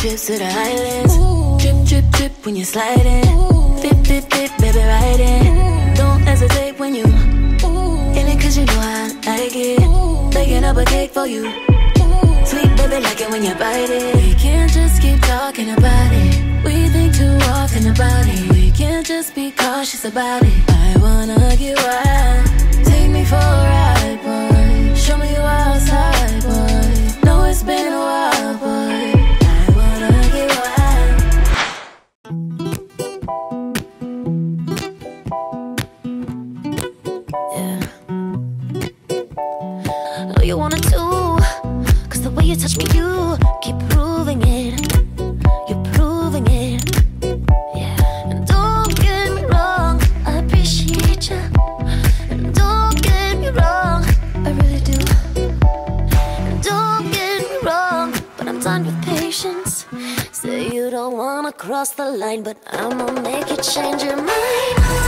trips to the islands. Drip, drip, drip when you're sliding. Fit, fit, fit, baby, ride in. Don't hesitate when you in it, cause you know I like it. Baking up a cake for you. Sweet baby, like it when you bite it. We can't just keep talking about it. We think too often about it. We can't just be cautious about it. I wanna get wild. Take me for a ride, you wanna? Cause the way you touch me, you keep proving it. You're proving it. Yeah. And don't get me wrong, I appreciate you. And don't get me wrong, I really do. And don't get me wrong, but I'm done with patience. Say you don't wanna cross the line, but I'ma make you change your mind.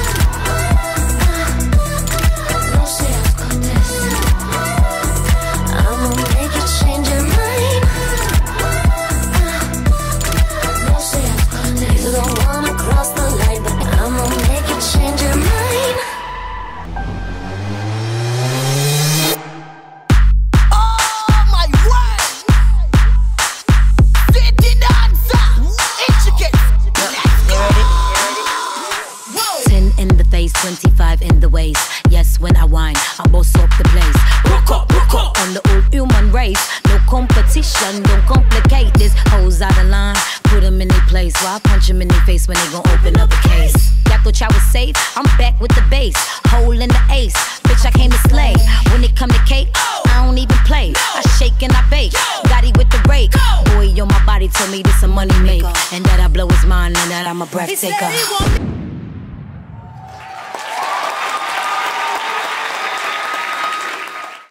25 waist. Yes, when I whine, I boss up the place. Rock up, rock up. On the old human race, no competition, don't complicate this. Hoes out of line, put them in their place. While I punch them in their face when they gon' open up a case. Y'all thought y'all was safe? I'm back with the bass. Hole in the ace, bitch, I came to slay. When it come to cake, I don't even play. I shake and I bake. Gotti with the rake. Boy, yo, my body told me this a money make. And that I blow his mind and that I'm a breath taker.